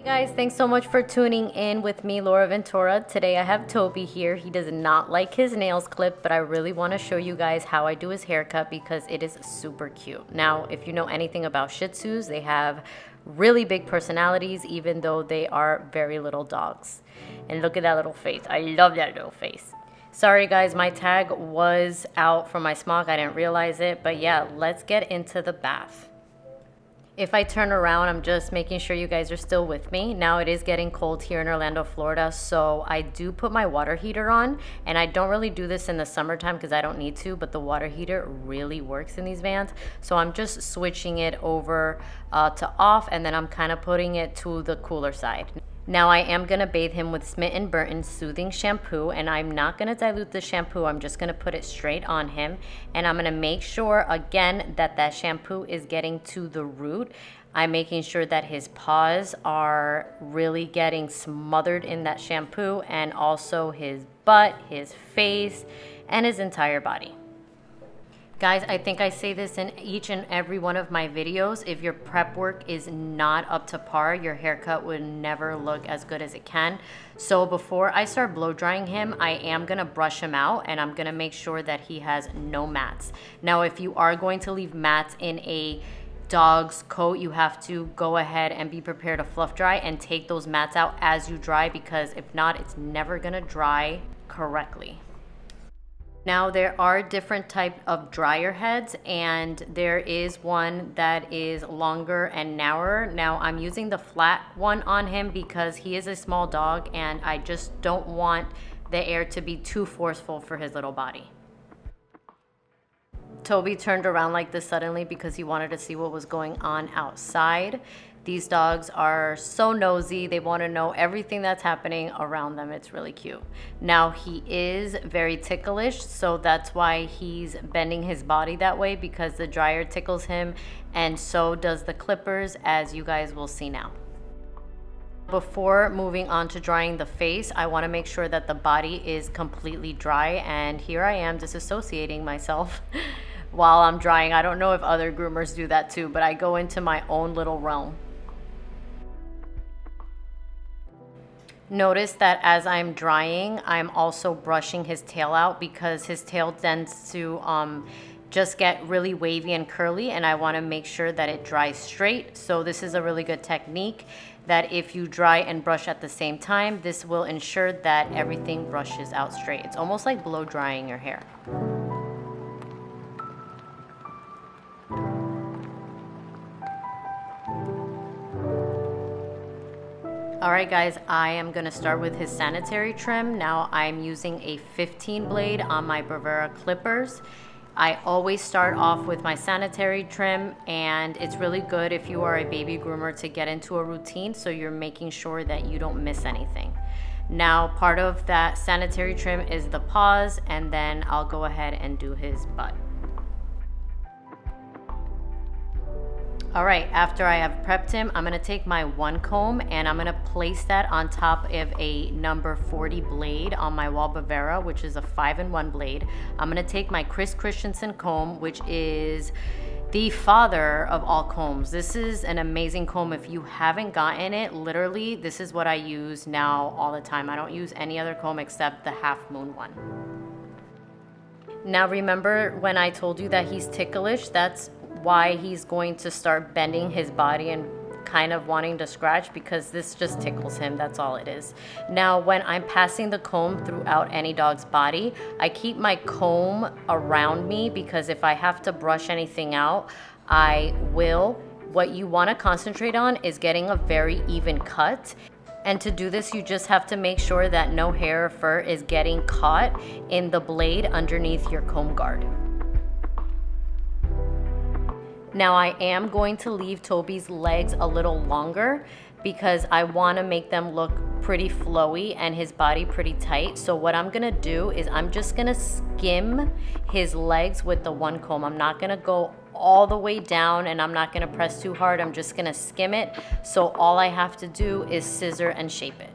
Hey guys, thanks so much for tuning in with me, Laura Ventura. Today I have Toby here. He does not like his nails clipped, but I really want to show you guys how I do his haircut because it is super cute. Now, if you know anything about Shih Tzus, they have really big personalities even though they are very little dogs. And look at that little face. I love that little face. Sorry guys, my tag was out from my smock. I didn't realize it, but yeah, let's get into the bath. If I turn around, I'm just making sure you guys are still with me. Now it is getting cold here in Orlando, Florida, so I do put my water heater on, and I don't really do this in the summertime because I don't need to, but the water heater really works in these vans. So I'm just switching it over uh, to off, and then I'm kind of putting it to the cooler side. Now I am going to bathe him with Smith & Burton Soothing Shampoo and I'm not going to dilute the shampoo. I'm just going to put it straight on him and I'm going to make sure again that that shampoo is getting to the root. I'm making sure that his paws are really getting smothered in that shampoo and also his butt, his face, and his entire body. Guys, I think I say this in each and every one of my videos. If your prep work is not up to par, your haircut would never look as good as it can. So before I start blow drying him, I am gonna brush him out and I'm gonna make sure that he has no mats. Now, if you are going to leave mats in a dog's coat, you have to go ahead and be prepared to fluff dry and take those mats out as you dry because if not, it's never gonna dry correctly. Now there are different type of dryer heads and there is one that is longer and narrower. Now I'm using the flat one on him because he is a small dog and I just don't want the air to be too forceful for his little body. Toby turned around like this suddenly because he wanted to see what was going on outside. These dogs are so nosy. They want to know everything that's happening around them. It's really cute. Now, he is very ticklish, so that's why he's bending his body that way because the dryer tickles him, and so does the clippers, as you guys will see now. Before moving on to drying the face, I want to make sure that the body is completely dry, and here I am disassociating myself. while I'm drying. I don't know if other groomers do that too, but I go into my own little realm. Notice that as I'm drying, I'm also brushing his tail out because his tail tends to um, just get really wavy and curly and I wanna make sure that it dries straight. So this is a really good technique that if you dry and brush at the same time, this will ensure that everything brushes out straight. It's almost like blow drying your hair. All right, guys, I am gonna start with his sanitary trim. Now I'm using a 15 blade on my Bravura clippers. I always start off with my sanitary trim and it's really good if you are a baby groomer to get into a routine so you're making sure that you don't miss anything. Now, part of that sanitary trim is the paws and then I'll go ahead and do his butt. All right, after I have prepped him, I'm gonna take my one comb and I'm gonna place that on top of a number 40 blade on my Wahl Bravura, which is a five in one blade. I'm gonna take my Chris Christensen comb, which is the father of all combs. This is an amazing comb. If you haven't gotten it, literally, this is what I use now all the time. I don't use any other comb except the half moon one. Now remember when I told you that he's ticklish, that's why he's going to start bending his body and kind of wanting to scratch because this just tickles him. That's all it is. Now, when I'm passing the comb throughout any dog's body, I keep my comb around me because if I have to brush anything out, I will. What you want to concentrate on is getting a very even cut. And to do this, you just have to make sure that no hair or fur is getting caught in the blade underneath your comb guard. Now I am going to leave Toby's legs a little longer because I want to make them look pretty flowy and his body pretty tight. So what I'm to do is I'm just to skim his legs with the one comb. I'm not to go all the way down and I'm not to press too hard. I'm just to skim it. So all I have to do is scissor and shape it.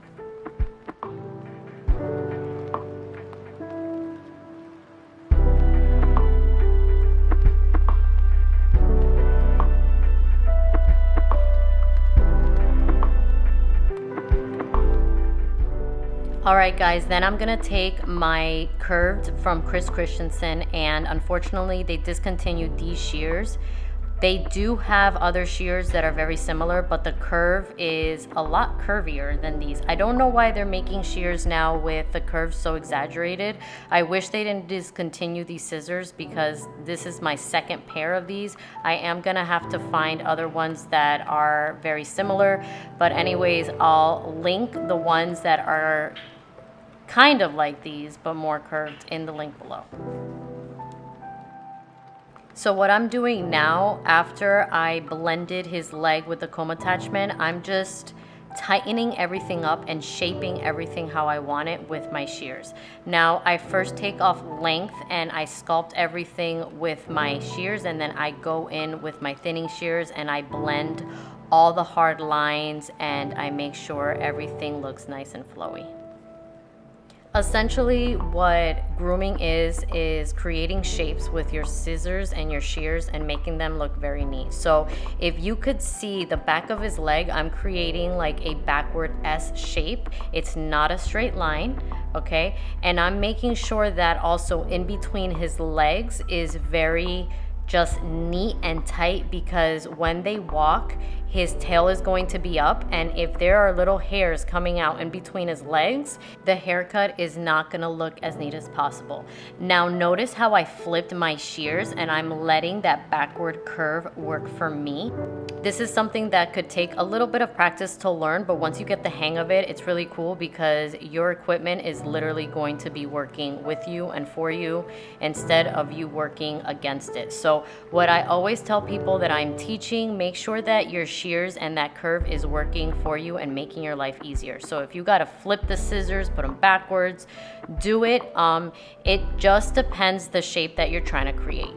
Right, guys, then I'm gonna take my curved from Chris Christensen, and unfortunately, they discontinued these shears. They do have other shears that are very similar, but the curve is a lot curvier than these. I don't know why they're making shears now with the curve so exaggerated. I wish they didn't discontinue these scissors because this is my second pair of these. I am gonna have to find other ones that are very similar, but anyways, I'll link the ones that are kind of like these, but more curved in the link below. So what I'm doing now, after I blended his leg with the comb attachment, I'm just tightening everything up and shaping everything how I want it with my shears. Now I first take off length and I sculpt everything with my shears and then I go in with my thinning shears and I blend all the hard lines and I make sure everything looks nice and flowy. Essentially, what grooming is, is creating shapes with your scissors and your shears and making them look very neat. So if you could see the back of his leg, I'm creating like a backward S shape. It's not a straight line, okay? And I'm making sure that also in between his legs is very just neat and tight because when they walk, his tail is going to be up and if there are little hairs coming out in between his legs, the haircut is not gonna look as neat as possible. Now notice how I flipped my shears and I'm letting that backward curve work for me. This is something that could take a little bit of practice to learn, but once you get the hang of it, it's really cool because your equipment is literally going to be working with you and for you instead of you working against it. So what I always tell people that I'm teaching, make sure that your shears and that curve is working for you and making your life easier. So if you got to flip the scissors, put them backwards, do it. Um, it just depends the shape that you're trying to create.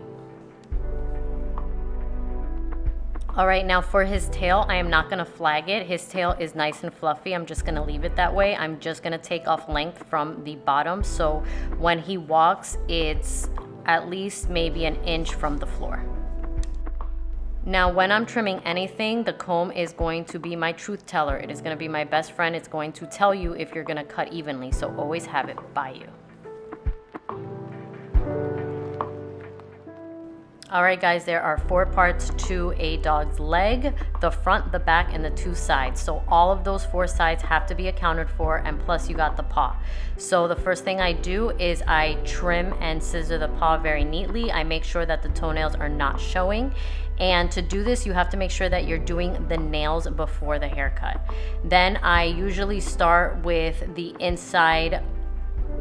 All right, now for his tail, I am not gonna flag it. His tail is nice and fluffy. I'm just gonna leave it that way. I'm just gonna take off length from the bottom. So when he walks, it's at least maybe an inch from the floor. Now, when I'm trimming anything, the comb is going to be my truth teller. It is gonna be my best friend. It's going to tell you if you're gonna cut evenly. So always have it by you. All right, guys, there are four parts to a dog's leg, the front, the back, and the two sides. So all of those four sides have to be accounted for, and plus you got the paw. So the first thing I do is I trim and scissor the paw very neatly. I make sure that the toenails are not showing. And to do this, you have to make sure that you're doing the nails before the haircut. Then I usually start with the inside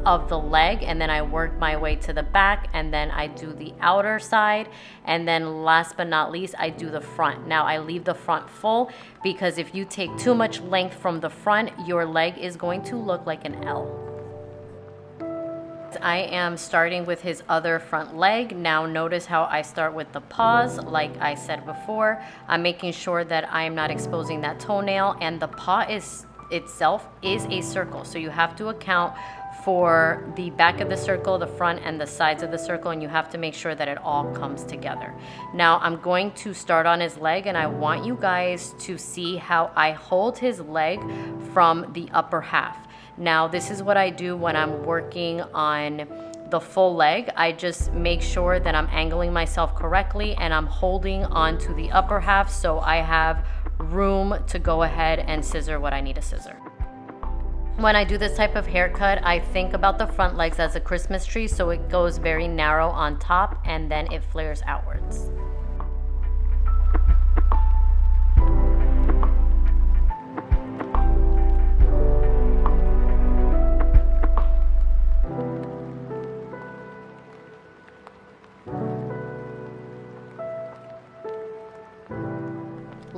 of the leg and then I work my way to the back and then I do the outer side and then last but not least I do the front. Now I leave the front full because if you take too much length from the front your leg is going to look like an L. I am starting with his other front leg. Now notice how I start with the paws, like I said before. I'm making sure that I am not exposing that toenail and the paw is itself is a circle. So you have to account for the back of the circle, the front, and the sides of the circle, and you have to make sure that it all comes together. Now I'm going to start on his leg, and I want you guys to see how I hold his leg from the upper half. Now this is what I do when I'm working on the full leg. I just make sure that I'm angling myself correctly and I'm holding onto the upper half so I have room to go ahead and scissor what I need to scissor. When I do this type of haircut, I think about the front legs as a Christmas tree, so it goes very narrow on top and then it flares outwards.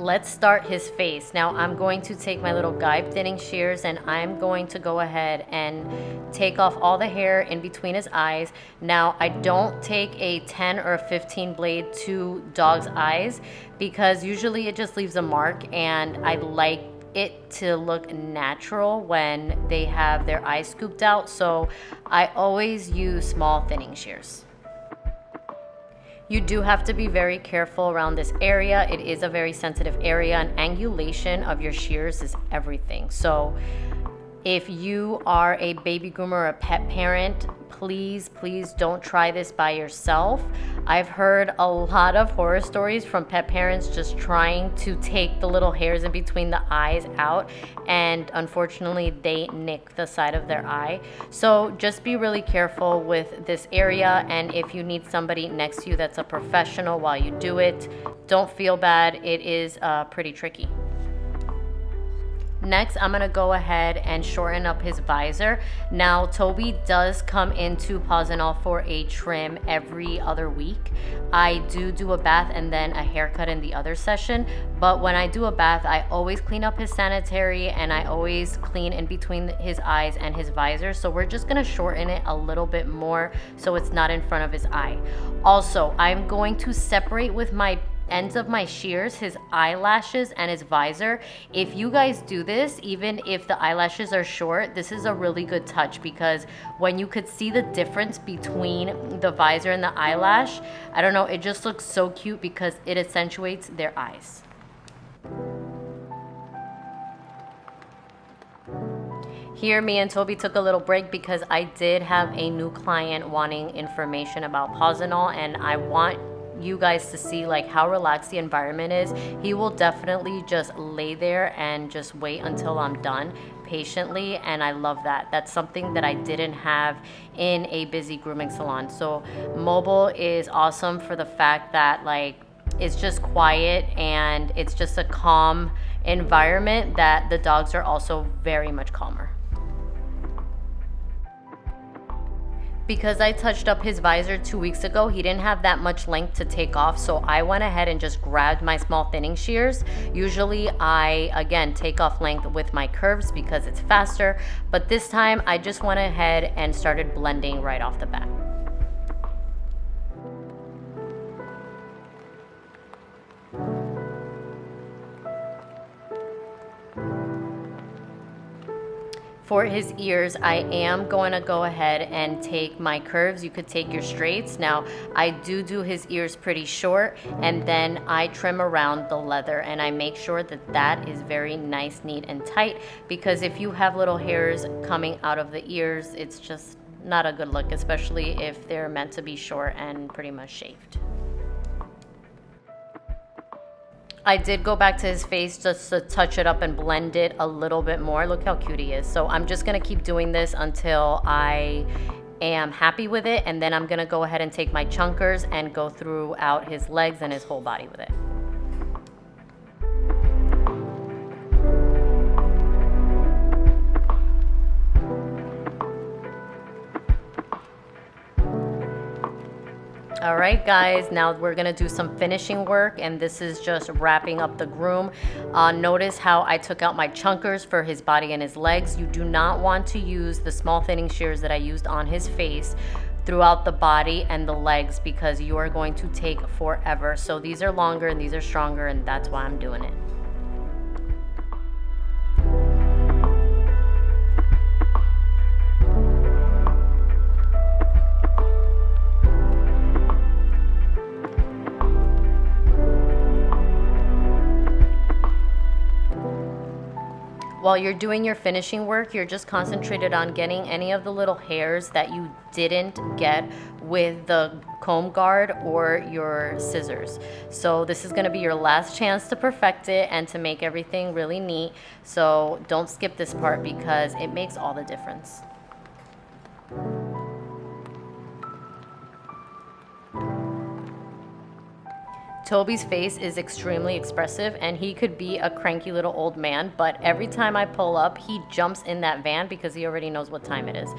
Let's start his face. Now I'm going to take my little guide thinning shears and I'm going to go ahead and take off all the hair in between his eyes. Now I don't take a 10 or a 15 blade to dog's eyes because usually it just leaves a mark and I like it to look natural when they have their eyes scooped out. So I always use small thinning shears. You do have to be very careful around this area. It is a very sensitive area and angulation of your shears is everything. So If you are a baby groomer or a pet parent, please, please don't try this by yourself. I've heard a lot of horror stories from pet parents just trying to take the little hairs in between the eyes out, and unfortunately, they nick the side of their eye. So just be really careful with this area, and if you need somebody next to you that's a professional while you do it, don't feel bad. It is uh, pretty tricky. Next, I'm gonna go ahead and shorten up his visor. Now, Toby does come into All for a trim every other week. I do do a bath and then a haircut in the other session, but when I do a bath, I always clean up his sanitary and I always clean in between his eyes and his visor. So we're just gonna shorten it a little bit more so it's not in front of his eye. Also, I'm going to separate with my ends of my shears, his eyelashes and his visor. If you guys do this, even if the eyelashes are short, this is a really good touch because when you could see the difference between the visor and the eyelash, I don't know, it just looks so cute because it accentuates their eyes. Here, me and Toby took a little break because I did have a new client wanting information about Pawz and I want you guys to see like how relaxed the environment is, he will definitely just lay there and just wait until I'm done patiently and I love that. That's something that I didn't have in a busy grooming salon. So mobile is awesome for the fact that like it's just quiet and it's just a calm environment that the dogs are also very much calmer. Because I touched up his visor two weeks ago, he didn't have that much length to take off. So I went ahead and just grabbed my small thinning shears. Usually I, again, take off length with my curves because it's faster. But this time I just went ahead and started blending right off the bat. For his ears, I am going to go ahead and take my curves. You could take your straights. Now, I do do his ears pretty short, and then I trim around the leather, and I make sure that that is very nice, neat, and tight, because if you have little hairs coming out of the ears, it's just not a good look, especially if they're meant to be short and pretty much shaved. I did go back to his face just to touch it up and blend it a little bit more. Look how cute he is. So I'm just gonna keep doing this until I am happy with it. And then I'm gonna go ahead and take my chunkers and go throughout his legs and his whole body with it. All right, guys, now we're gonna do some finishing work and this is just wrapping up the groom. Uh, notice how I took out my chunkers for his body and his legs. You do not want to use the small thinning shears that I used on his face throughout the body and the legs because you are going to take forever. So these are longer and these are stronger and that's why I'm doing it. While you're doing your finishing work, you're just concentrated on getting any of the little hairs that you didn't get with the comb guard or your scissors. So this is gonna be your last chance to perfect it and to make everything really neat. So don't skip this part because it makes all the difference. Toby's face is extremely expressive and he could be a cranky little old man, but every time I pull up, he jumps in that van because he already knows what time it is.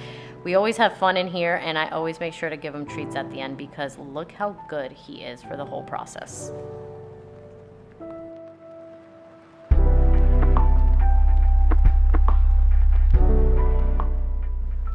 We always have fun in here and I always make sure to give him treats at the end because look how good he is for the whole process.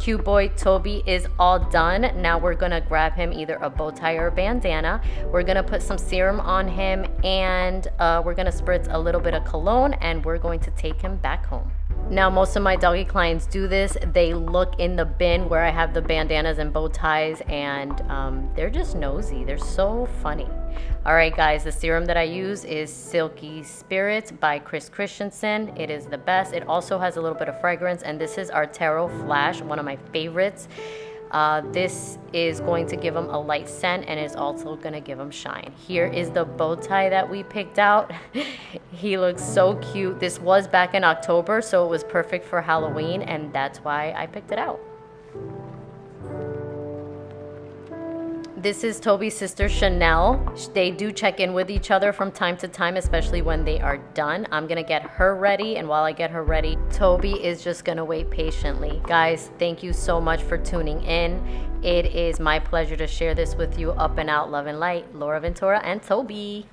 Cute boy Toby is all done. Now we're gonna grab him either a bow tie or a bandana. We're gonna put some serum on him and uh, we're gonna spritz a little bit of cologne and we're going to take him back home. Now, most of my doggy clients do this. They look in the bin where I have the bandanas and bow ties, and um, they're just nosy. They're so funny. All right, guys, the serum that I use is Silky Spirits by Chris Christensen. It is the best. It also has a little bit of fragrance, and this is Artero Flash, one of my favorites. Uh, this is going to give them a light scent and is also going to give them shine. Here is the bow tie that we picked out. he looks so cute. This was back in October, so it was perfect for Halloween, and that's why I picked it out. This is Toby's sister Chanel. They do check in with each other from time to time, especially when they are done. I'm gonna get her ready, and while I get her ready, Toby is just gonna wait patiently. Guys, thank you so much for tuning in. It is my pleasure to share this with you up and out, love and light. Laura Ventura and Toby.